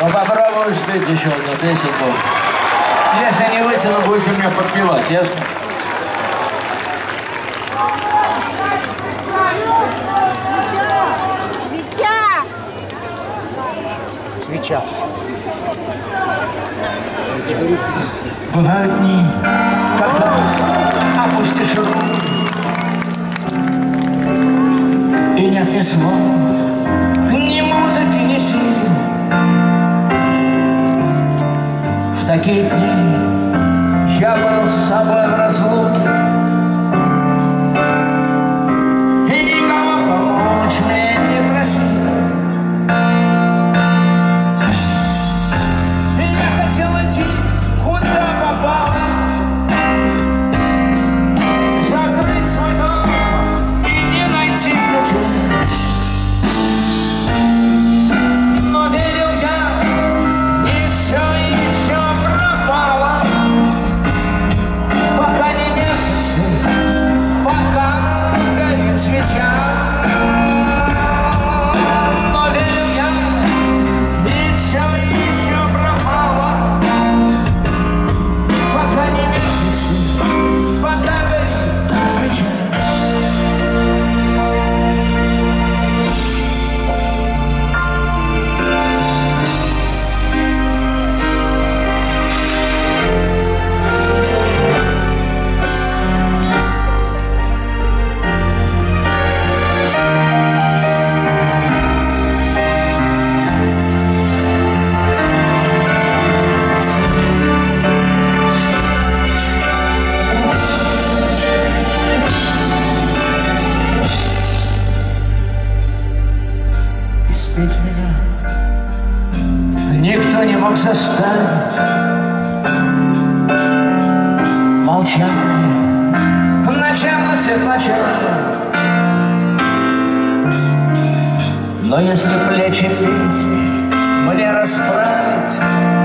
Ну попробуй спеть еще одну песенку. Если не вытяну, будете мне подпевать, ясно? Свеча! Свеча. Бывают дни, когда опустишь руки И нет ни слов, ни музыки, ни сил cheguei. Никто не мог заставить. Молчание. Начало всех начал Но если плечи песни мне расправить